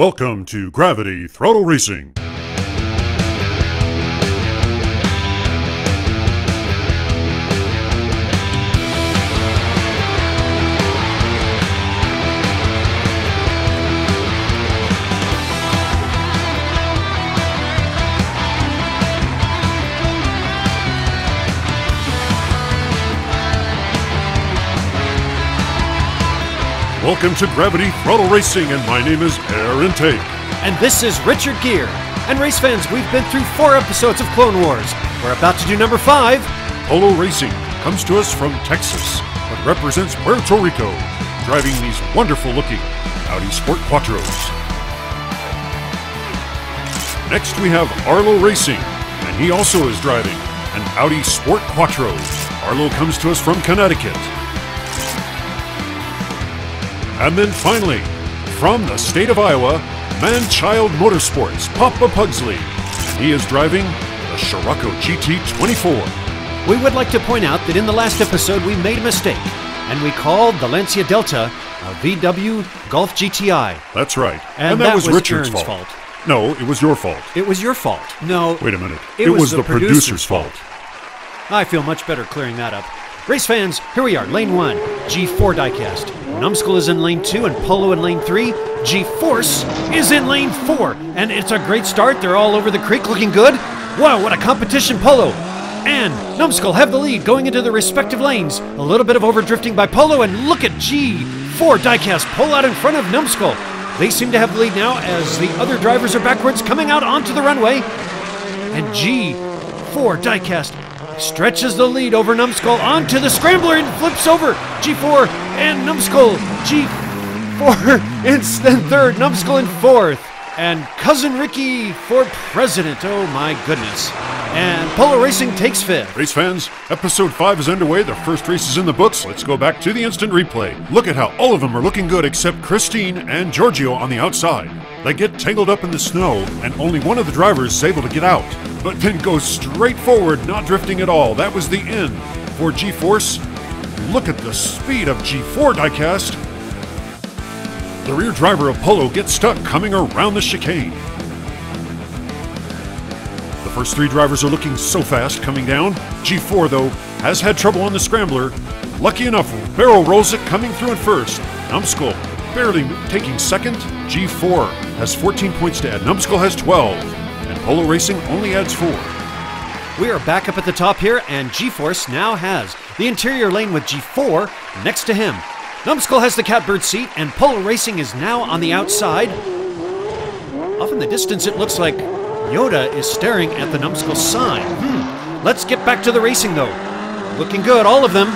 Welcome to Gravity Throttle Racing. Welcome to Gravity Throttle Racing, and my name is Aaron Tate. And this is Richard Gear. And race fans, we've been through four episodes of Clone Wars. We're about to do number five. Polo Racing comes to us from Texas, but represents Puerto Rico, driving these wonderful looking Audi Sport Quattros. Next, we have Arlo Racing, and he also is driving an Audi Sport Quattro. Arlo comes to us from Connecticut. And then finally, from the state of Iowa, Manchild Motorsports, Papa Pugsley. He is driving the Scirocco GT24. We would like to point out that in the last episode we made a mistake, and we called the Lancia Delta a VW Golf GTI. That's right. And that was Aaron's fault. No, it was your fault. It was your fault. No. Wait a minute. It, It was, was the, the producer's fault. I feel much better clearing that up. Race fans, here we are, lane one, G4 diecast. Numbskull is in lane two and Polo in lane three. G Force is in lane four, and it's a great start. They're all over the creek looking good. Wow, what a competition, Polo! And Numbskull have the lead going into the respective lanes. A little bit of overdrifting by Polo, and look at G4 diecast pull out in front of Numbskull. They seem to have the lead now as the other drivers are backwards coming out onto the runway. And G4 diecast stretches the lead over Numbskull onto the scrambler and flips over G4 and Numbskull. G4 is then third, Numbskull in fourth. And Cousin Ricky for president. Oh my goodness. And Polo Racing takes fifth. Race fans, episode 5 is underway. The first race is in the books. Let's go back to the instant replay. Look at how all of them are looking good except Christine and Giorgio on the outside. They get tangled up in the snow, and only one of the drivers is able to get out, but then goes straight forward, not drifting at all. That was the end for G Force. Look at the speed of G4 diecast. The rear driver of Polo gets stuck coming around the chicane. First three drivers are looking so fast coming down. G4, though, has had trouble on the scrambler. Lucky enough, Barrel rolls it coming through in first. Numbskull barely taking second. G4 has 14 points to add. Numbskull has 12. And Polo Racing only adds 4. We are back up at the top here, and G Force now has the interior lane with G4 next to him. Numbskull has the catbird seat, and Polo Racing is now on the outside. Off in the distance, it looks like Yoda is staring at the Numbskull sign. Hmm. Let's get back to the racing, though. Looking good, all of them.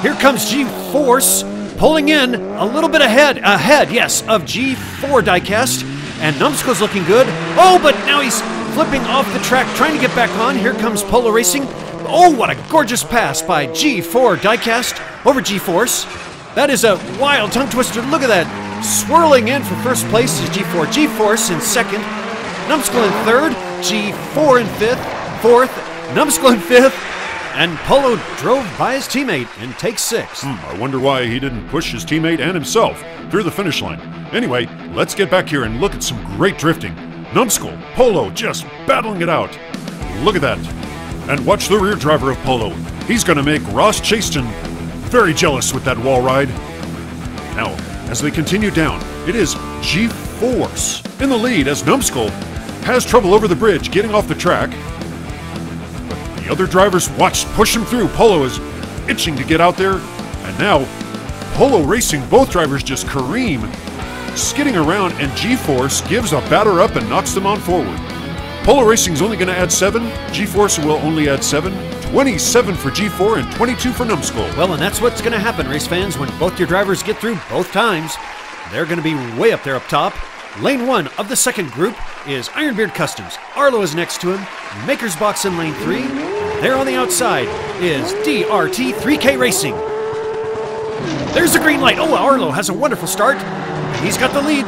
Here comes G Force pulling in a little bit ahead, ahead, yes, of G4 diecast. And Numbskull's looking good. Oh, but now he's flipping off the track, trying to get back on. Here comes Polo Racing. Oh, what a gorgeous pass by G4 diecast over G Force. That is a wild tongue twister. Look at that. Swirling in for first place is G4. G Force in second. Numbskull in third. G4 in fifth. Fourth. Numbskull in fifth. And Polo drove by his teammate and takes sixth. Hmm, I wonder why he didn't push his teammate and himself through the finish line. Anyway, let's get back here and look at some great drifting. Numbskull, Polo just battling it out. Look at that. And watch the rear driver of Polo. He's going to make Ross Chastain very jealous with that wall ride. Now, as they continue down, it is G Force in the lead as Numbskull has trouble over the bridge getting off the track. But the other drivers watch push him through. Polo is itching to get out there. And now, Polo Racing, both drivers just careen, skidding around, and G Force gives a batter up and knocks them on forward. Polo Racing's only going to add 7, G Force will only add 7. 27 for G4 and 22 for Numbskull. Well, and that's what's going to happen, race fans, when both your drivers get through both times. They're going to be way up there up top. Lane one of the second group is Ironbeard Customs. Arlo is next to him. Maker's Box in lane three. There on the outside is DRT 3K Racing. There's the green light. Oh, Arlo has a wonderful start. He's got the lead.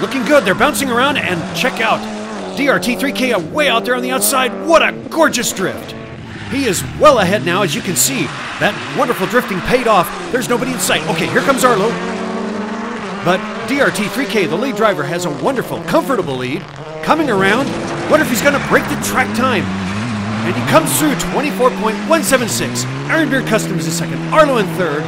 Looking good. They're bouncing around and check out. DRT 3K way out there on the outside. What a gorgeous drift. He is well ahead now, as you can see. That wonderful drifting paid off. There's nobody in sight. Okay, here comes Arlo. But DRT3K, the lead driver, has a wonderful, comfortable lead. Coming around, wonder if he's going to break the track time. And he comes through 24.176. Ironbeard Customs is second, Arlo in third.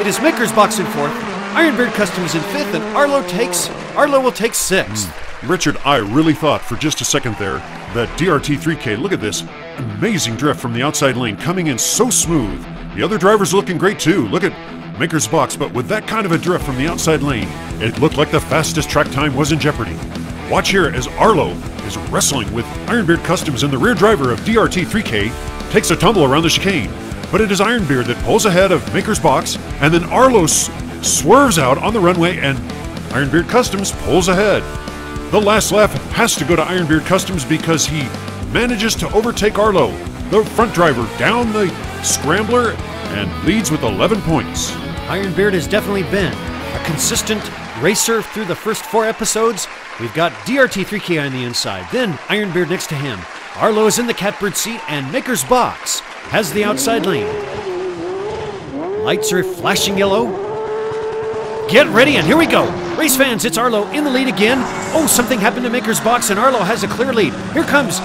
It is Maker's Box in fourth, Ironbeard Customs in fifth, and Arlo takes Arlo will take sixth. Hmm. Richard, I really thought for just a second there that DRT3K, look at this amazing drift from the outside lane coming in so smooth. The other drivers looking great too. Look at Maker's Box, but with that kind of a drift from the outside lane, it looked like the fastest track time was in jeopardy. Watch here as Arlo is wrestling with Ironbeard Customs and the rear driver of DRT3K takes a tumble around the chicane. But it is Ironbeard that pulls ahead of Maker's Box, and then Arlo swerves out on the runway, and Ironbeard Customs pulls ahead. The last lap has to go to Ironbeard Customs because he manages to overtake Arlo, the front driver, down the scrambler and leads with 11 points. Ironbeard has definitely been a consistent racer through the first four episodes. We've got DRT3K on the inside, then Ironbeard next to him. Arlo is in the catbird seat, and Maker's Box has the outside lane. Lights are flashing yellow. Get ready, and here we go. Race fans, it's Arlo in the lead again. Oh, something happened to Maker's Box, and Arlo has a clear lead. Here comes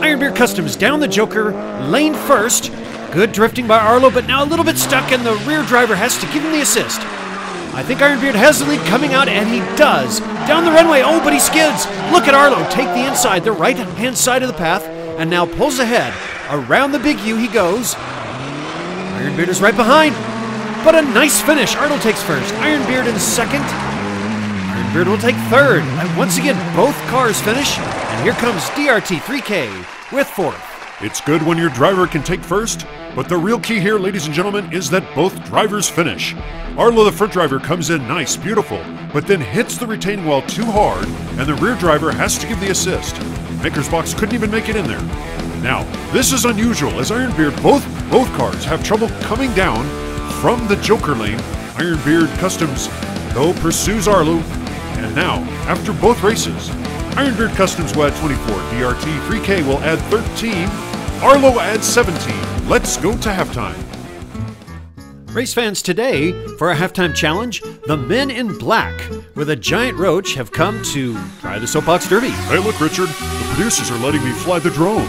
Ironbeard Customs down the Joker, lane first. Good drifting by Arlo, but now a little bit stuck, and the rear driver has to give him the assist. I think Ironbeard has the lead coming out, and he does. Down the runway, oh, but he skids. Look at Arlo take the inside, the right hand side of the path, and now pulls ahead. Around the big U he goes. Ironbeard is right behind. But a nice finish. Arlo takes first. Ironbeard in second. Ironbeard will take third. And once again, both cars finish. And here comes DRT 3K with fourth. It's good when your driver can take first, but the real key here, ladies and gentlemen, is that both drivers finish. Arlo, the front driver, comes in nice, beautiful, but then hits the retaining wall too hard, and the rear driver has to give the assist. Maker's Box couldn't even make it in there. Now, this is unusual, as Ironbeard, both both cars have trouble coming down from the Joker lane. Ironbeard Customs, though, pursues Arlo, and now, after both races, Ironbeard Customs will add 24, DRT 3K will add 13, Arlo adds 17. Let's go to halftime. Race fans, today, for our halftime challenge, the men in black with a giant roach have come to try the Soapbox Derby. Hey, look, Richard, the producers are letting me fly the drone.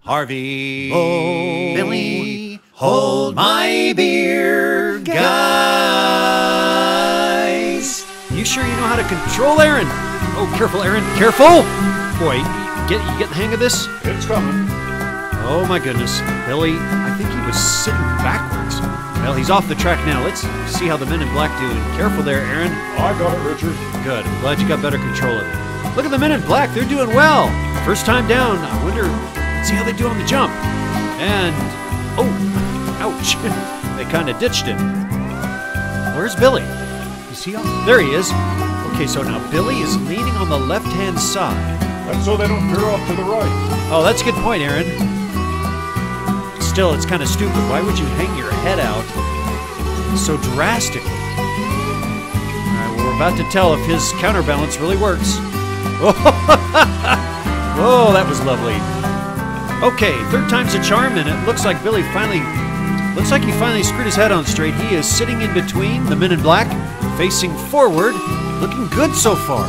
Harvey, Oh, Billy, hold my beer, guys. You sure you know how to control Aaron? Oh, careful, Aaron, careful! Boy, get you get the hang of this? It's coming. Oh my goodness, Billy, I think he was sitting backwards. Well, he's off the track now. Let's see how the men in black do. And careful there, Aaron. I got it, Richard. Good. I'm glad you got better control of it. Look at the men in black. They're doing well. First time down. I wonder. Let's see how they do on the jump. And oh, ouch! they kind of ditched him. Where's Billy? Is he on? There he is. Okay, so now Billy is leaning on the left-hand side. That's so they don't veer off to the right. Oh, that's a good point, Aaron. Still, it's kind of stupid. Why would you hang your head out so drastically? All right, well, we're about to tell if his counterbalance really works. Oh, that was lovely. Okay, third time's a charm, and it looks like Billy finally looks like he finally screwed his head on straight. He is sitting in between the men in black, facing forward, looking good so far.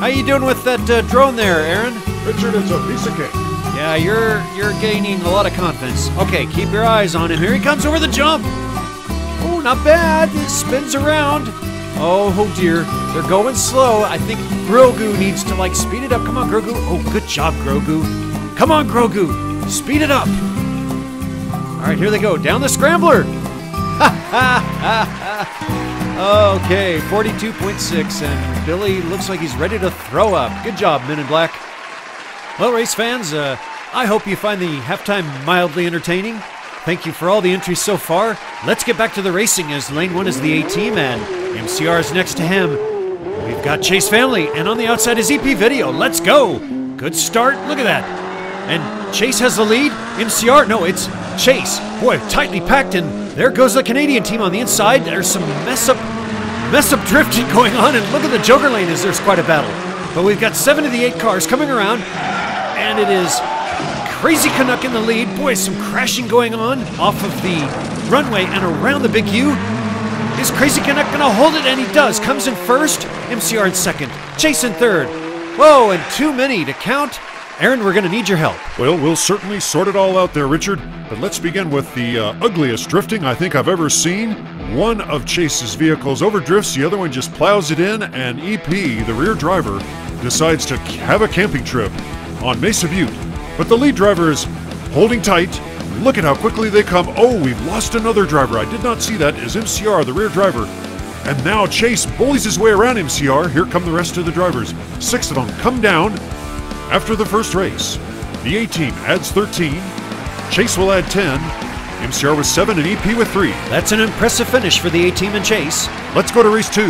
How are you doing with that uh, drone there, Aaron? Richard, it's a piece of cake. Yeah, you're you're gaining a lot of confidence. Okay, keep your eyes on him. Here he comes over the jump. Oh, not bad. It spins around. Oh, oh dear. They're going slow. I think Grogu needs to like speed it up. Come on, Grogu. Oh, good job, Grogu. Come on, Grogu. Speed it up. All right, here they go. Down the scrambler. okay, 42.6, and Billy looks like he's ready to throw up. Good job, Men in Black. Well, race fans, uh, I hope you find the halftime mildly entertaining. Thank you for all the entries so far. Let's get back to the racing as lane one is the A team and MCR is next to him. We've got Chase Family, and on the outside is EP Video. Let's go! Good start. Look at that. And Chase has the lead. MCR, no, it's Chase. Boy, tightly packed, and there goes the Canadian team on the inside. There's some mess up, mess up drifting going on, and look at the Joker lane as there's quite a battle. But we've got seven of the eight cars coming around, and it is Crazy Canuck in the lead. Boy, some crashing going on off of the runway and around the big U. Is Crazy Canuck gonna hold it? And he does. Comes in first. MCR in second. Chase in third. Whoa, and too many to count. Aaron, we're gonna need your help. Well, we'll certainly sort it all out there, Richard. But let's begin with the uh, ugliest drifting I think I've ever seen. One of Chase's vehicles overdrifts, the other one just plows it in, and EP, the rear driver, decides to have a camping trip on Mesa Butte. But the lead driver is holding tight. Look at how quickly they come. Oh, we've lost another driver. I did not see that. Is MCR, the rear driver. And now Chase bullies his way around MCR. Here come the rest of the drivers. Six of them come down after the first race. The A team adds 13. Chase will add 10. MCR with 7 and EP with 3. That's an impressive finish for the A team and Chase. Let's go to race 2.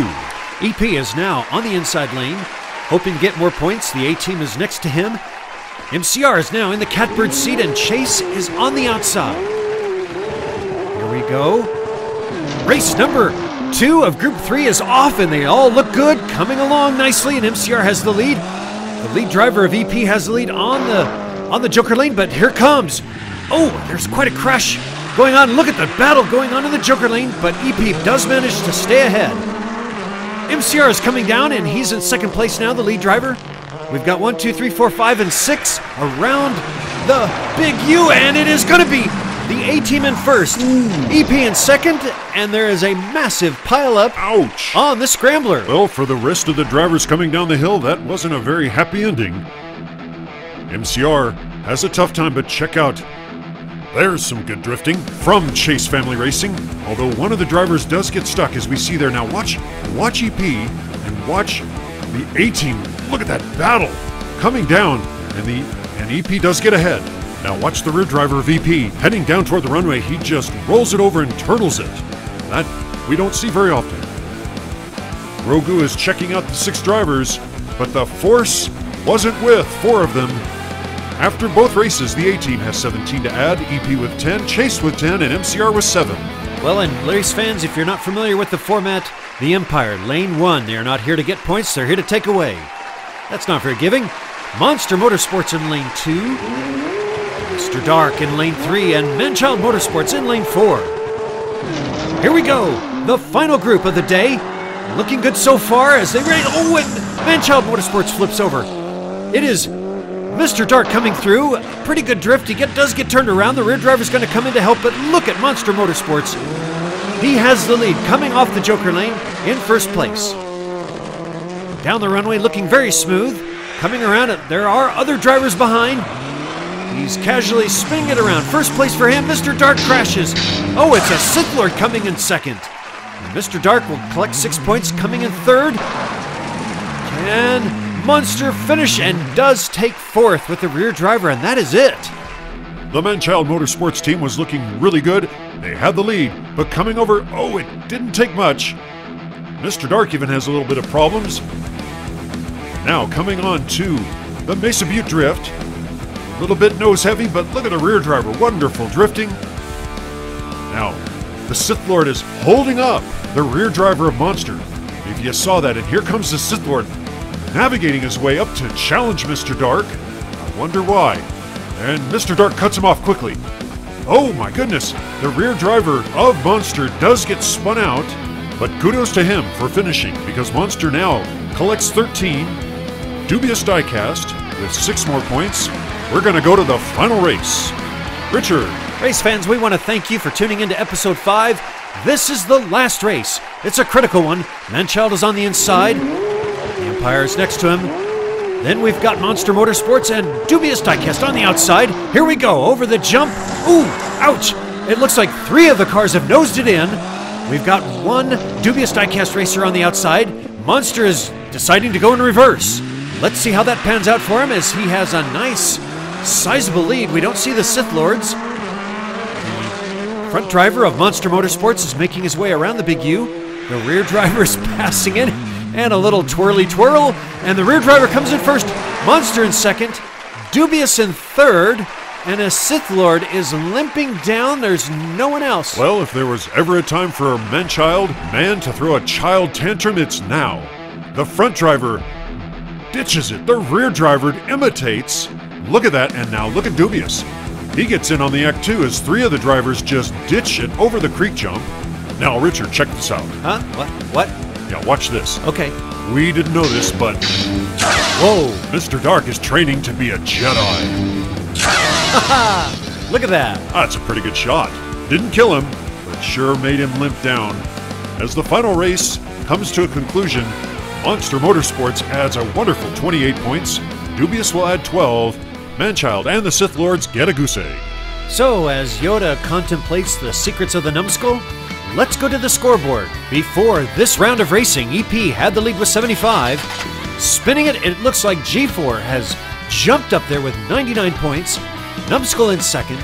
EP is now on the inside lane, hoping to get more points. The A team is next to him. MCR is now in the catbird seat, and Chase is on the outside. Here we go. Race number two of Group Three is off, and they all look good, coming along nicely. And MCR has the lead. The lead driver of EP has the lead on the on the Joker lane, but here comes. Oh, there's quite a crash going on. Look at the battle going on in the Joker lane, but EP does manage to stay ahead. MCR is coming down, and he's in second place now, the lead driver. We've got one, two, three, four, five, and six around the Big U, and it is going to be the A team in first, EP in second, and there is a massive pileup Ouch! on the scrambler. Well, for the rest of the drivers coming down the hill, that wasn't a very happy ending. MCR has a tough time, but check out. There's some good drifting from Chase Family Racing. Although one of the drivers does get stuck, as we see there now. Watch, watch EP and watch the A team. Look at that battle coming down, and the and EP does get ahead. Now watch the rear driver EP heading down toward the runway. He just rolls it over and turtles it. That we don't see very often. Grogu is checking out the six drivers, but the force wasn't with four of them. After both races, the A team has 17 to add, EP with 10, Chase with 10, and MCR with 7. Well, and race fans, if you're not familiar with the format, the Empire, lane one, they are not here to get points, they're here to take away. That's not very giving. Monster Motorsports in lane two, Mr. Dark in lane three, and Manchild Motorsports in lane four. Here we go, the final group of the day. Looking good so far as they race. Oh, and Manchild Motorsports flips over. It is Mr. Dark coming through. Pretty good drift. He get, does get turned around. The rear driver's going to come in to help, but look at Monster Motorsports. He has the lead coming off the Joker lane in first place. Down the runway looking very smooth. Coming around it, there are other drivers behind. He's casually spinning it around. First place for him. Mr. Dark crashes. Oh, it's a Sith Lord coming in second. And Mr. Dark will collect six points, coming in third. Can Monster finish and does take fourth with the rear driver, and that is it. The Manchild Motorsports team was looking really good. They had the lead, but coming over, oh, it didn't take much. Mr. Dark even has a little bit of problems. Now coming on to the Mesa Butte Drift. A little bit nose heavy, but look at the rear driver. Wonderful drifting. Now, the Sith Lord is holding up the rear driver of Monster. If you saw that, and here comes the Sith Lord navigating his way up to challenge Mr. Dark. I wonder why. And Mr. Dark cuts him off quickly. Oh my goodness, the rear driver of Monster does get spun out, but kudos to him for finishing because Monster now collects 13. Dubious diecast with six more points. We're going to go to the final race. Richard, Race fans, we want to thank you for tuning into episode 5. This is the last race. It's a critical one. Manchild is on the inside. The Empire is next to him. Then we've got Monster Motorsports and Dubious Diecast on the outside. Here we go, over the jump. Ooh, ouch! It looks like three of the cars have nosed it in. We've got one Dubious Diecast racer on the outside. Monster is deciding to go in reverse. Let's see how that pans out for him as he has a nice, sizable lead. We don't see the Sith Lords. Front driver of Monster Motorsports is making his way around the Big U. The rear driver is passing in, and a little twirly twirl. And the rear driver comes in first. Monster in second. Dubious in third. And a Sith Lord is limping down. There's no one else. well, if there was ever a time for a man-child man to throw a child tantrum, it's now. The front driver ditches it. The rear driver imitates. Look at that, and now look at Dubious. He gets in on the act too as three of the drivers just ditch it over the creek jump. Now, Richard, check this out. Huh? What? What? Yeah, watch this. Okay. We didn't know this, but Whoa! Mr. Dark is training to be a Jedi. Look at that. That's a pretty good shot. Didn't kill him, but sure made him limp down. As the final race comes to a conclusion, Monster Motorsports adds a wonderful 28 points, Dubious will add 12, Manchild and the Sith Lords get a goose egg. So, as Yoda contemplates the secrets of the numbskull, let's go to the scoreboard. Before this round of racing, EP had the lead with 75. Spinning it, it looks like G4 has jumped up there with 99 points. Numbskull in second,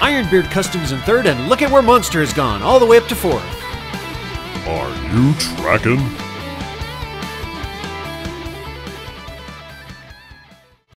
Ironbeard Customs in third, and look at where Monster has gone, all the way up to fourth. Are you tracking?